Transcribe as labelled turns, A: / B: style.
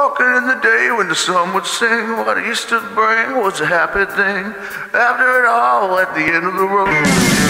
A: Walking in the day when the sun would sing, what Easter used to bring was a happy thing. After it all, at the end of the road.